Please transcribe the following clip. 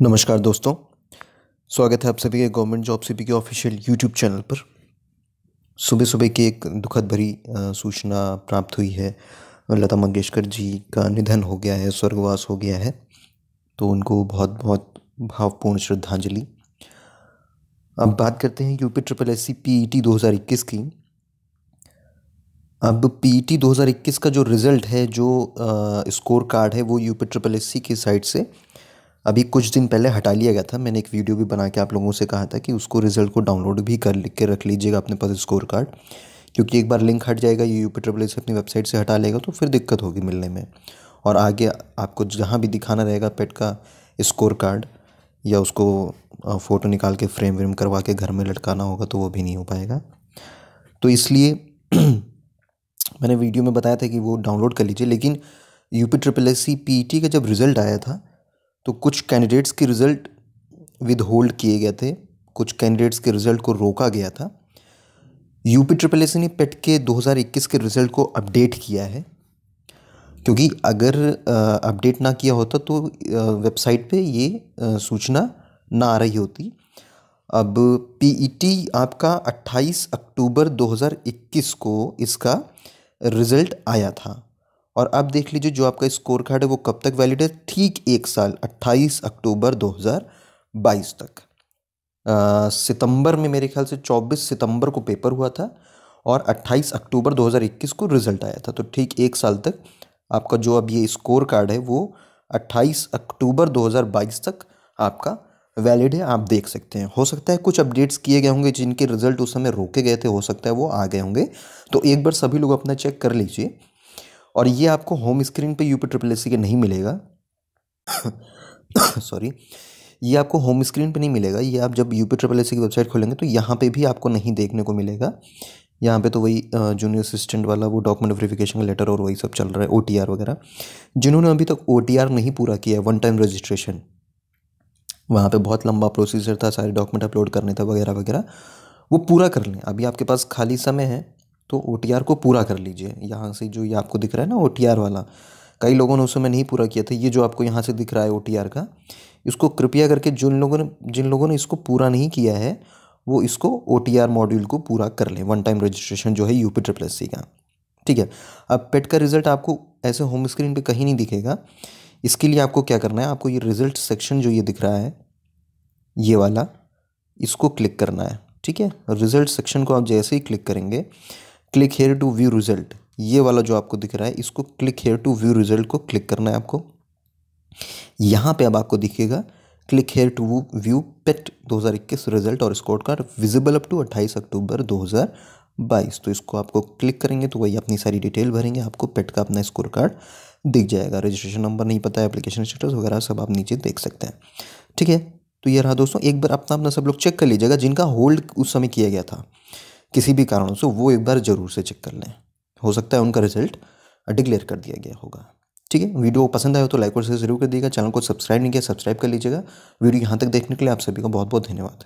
नमस्कार दोस्तों। स्वागत है आप सभी के गवर्नमेंट जॉब सी के ऑफिशियल यूट्यूब चैनल पर। सुबह सुबह की एक दुखद भरी सूचना प्राप्त हुई है। लता मंगेशकर जी का निधन हो गया है, स्वर्गवास हो गया है तो उनको बहुत बहुत भावपूर्ण श्रद्धांजलि। अब बात करते हैं UP triple S C P E T दो हज़ार इक्कीस की। अब पी ई टी दो हज़ार इक्कीस का जो रिज़ल्ट है, जो स्कोर कार्ड है, वो यूपी ट्रिपल एस सी की साइड से अभी कुछ दिन पहले हटा लिया गया था। मैंने एक वीडियो भी बना के आप लोगों से कहा था कि उसको रिज़ल्ट को डाउनलोड भी कर लिख के रख लीजिएगा अपने पास स्कोर कार्ड क्योंकि एक बार लिंक हट जाएगा, ये यूपी ट्रिपल से अपनी वेबसाइट से हटा लेगा तो फिर दिक्कत होगी मिलने में। और आगे आपको जहाँ भी दिखाना रहेगा पेट का स्कोर कार्ड या उसको फ़ोटो निकाल के फ्रेम व्रेम करवा के घर में लटकाना होगा तो वो भी नहीं हो पाएगा। तो इसलिए मैंने वीडियो में बताया था कि वो डाउनलोड कर लीजिए, लेकिन UP triple S C P T का जब रिज़ल्ट आया था तो कुछ कैंडिडेट्स के रिज़ल्ट विद होल्ड किए गए थे, कुछ कैंडिडेट्स के रिज़ल्ट को रोका गया था। यूपी ट्रिपल एस ने पेट के 2021 के रिज़ल्ट को अपडेट किया है। क्योंकि अगर अपडेट ना किया होता तो वेबसाइट पे ये सूचना ना आ रही होती। अब पीईटी e आपका 28 अक्टूबर 2021 को इसका रिज़ल्ट आया था। और अब देख लीजिए जो आपका स्कोर कार्ड है वो कब तक वैलिड है? ठीक एक साल 28 अक्टूबर 2022 तक। आ, सितंबर में मेरे ख्याल से 24 सितंबर को पेपर हुआ था और 28 अक्टूबर 2021 को रिज़ल्ट आया था। तो ठीक एक साल तक आपका जो अब ये स्कोर कार्ड है वो 28 अक्टूबर 2022 तक आपका वैलिड है आप देख सकते हैं। हो सकता है कुछ अपडेट्स किए गए होंगे जिनके रिज़ल्ट उस समय रोके गए थे हो सकता है वो आ गए होंगे। तो एक बार सभी लोग अपना चेक कर लीजिए। और ये आपको होम स्क्रीन पे यूपी ट्रिपल एस के नहीं मिलेगा। सॉरी ये आपको होम स्क्रीन पे नहीं मिलेगा। ये आप जब यूपी ट्रिपल एस की वेबसाइट खोलेंगे तो यहाँ पे भी आपको नहीं देखने को मिलेगा। यहाँ पे तो वही जूनियर असिस्टेंट वाला वो डॉक्यूमेंट वेरिफिकेशन का लेटर और वही सब चल रहा है ओटीआर वगैरह। जिन्होंने अभी तक ओटीआर नहीं पूरा किया है वन टाइम रजिस्ट्रेशन वहाँ पे बहुत लंबा प्रोसीजर था, सारे डॉक्यूमेंट अपलोड करने था, वगैरह वगैरह। वो पूरा कर लें। अभी आपके पास खाली समय है। तो ओटीआर को पूरा कर लीजिए। यहाँ से जो ये आपको दिख रहा है ना ओटीआर वाला, कई लोगों ने उस समय नहीं पूरा किया था। ये जो आपको यहाँ से दिख रहा है ओटीआर का, इसको कृपया करके जिन लोगों ने, जिन लोगों ने इसको पूरा नहीं किया है, वो इसको ओटीआर मॉड्यूल को पूरा कर लें। वन टाइम रजिस्ट्रेशन जो है यूपी ट्रिपल एस का। ठीक है? अब पेट का रिज़ल्ट आपको ऐसे होम स्क्रीन पे कहीं नहीं दिखेगा। इसके लिए आपको क्या करना है? आपको ये रिज़ल्ट सेक्शन जो ये दिख रहा है, ये वाला, इसको क्लिक करना है। ठीक है? रिज़ल्ट सेक्शन को आप जैसे ही क्लिक करेंगे click here to view result ये वाला जो आपको दिख रहा है, इसको click here to view result को क्लिक करना है आपको। यहाँ पे अब आपको दिखेगा click here to view PET 2021 result और score card visible up to 28 October 2022 तो इसको आपको क्लिक करेंगे तो वही अपनी सारी डिटेल भरेंगे, आपको पेट का अपना स्कोर कार्ड दिख जाएगा। रजिस्ट्रेशन नंबर नहीं पता है एप्लीकेशन स्टेटस वगैरह सब आप नीचे देख सकते हैं। ठीक है? तो ये रहा दोस्तों, एक बार अपना अपना सब लोग चेक कर लीजिएगा, जिनका होल्ड उस समय किया गया था। किसी भी कारणों से वो एक बार ज़रूर से चेक कर लें। हो सकता है उनका रिज़ल्ट डिक्लेयर कर दिया गया होगा। ठीक है? वीडियो पसंद आया तो लाइक और शेयर ज़रूर कर दीजिएगा। चैनल को सब्सक्राइब नहीं किया सब्सक्राइब कर लीजिएगा। वीडियो यहाँ तक देखने के लिए आप सभी का बहुत बहुत धन्यवाद।